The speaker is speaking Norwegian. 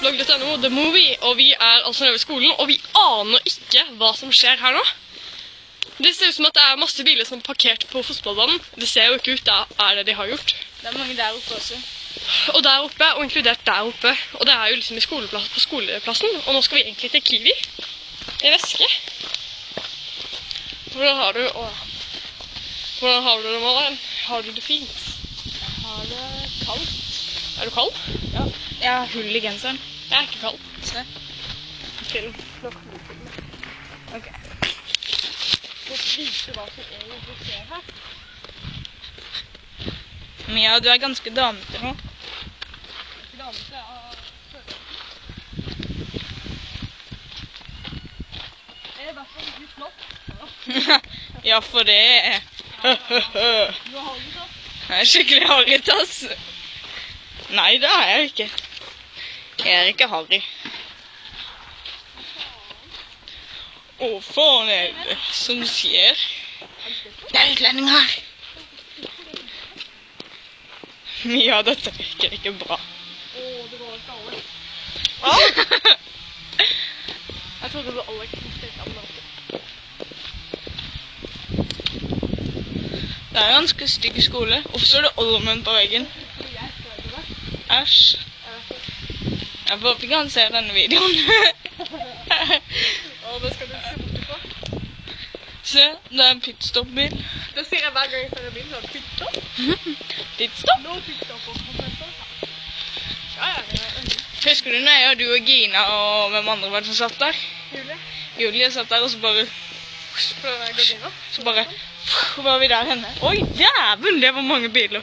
Bloggen The Movie, og vi er altså nede ved skolen, og vi aner ikke hva som skjer her nå. Det ser ut som at det er masse biler som er parkert på fotballbanen. Det ser jo ikke ut, det er det de har gjort. Det er mange der oppe også. Og der oppe, og inkludert der oppe. Og det er jo liksom i skoleplass, på skoleplassen, og nå skal vi egentlig til Kiwi. I Veske. Hvordan har du å, Hvordan har du det, Maren? Har du det fint? Jeg har det kaldt. Er du kald? Ja. Jeg har hull i genseren. Jeg er ikke kald. Se. Film. Ok. For å vite hva som egentlig skjer her. Mia, du er ganske damete nå. Damete, ja. Det er i hvert fall litt flott. ja, for det Jeg er skikkelig harrytass. Nei, det er jeg ikke. Jeg er ikke harry. Å, faen er det som skjer? Det er utlendinger her. av dette virker ikke bra. Å, det var ikke Alex. Jeg trodde det var Alex som spilte ambulanse. Det er en ganske stygg skole. Hvorfor står det ormen på veggen? Det. Æsj. Jeg håper ikke han ser denne videoen. Og det skal du se bort på. Se, det er en pitstop-bil. Det sier jeg hver gang jeg ser en bil. så er det pitstop. Pitstop? Nå pitstop. Ja, ja, ja. ja. Husker du når jeg og du og Gina og hvem andre var det som satt der? Julie, Julie satt der, og så bare Så bare var vi der henne. Oi, djæven, det var mange biler.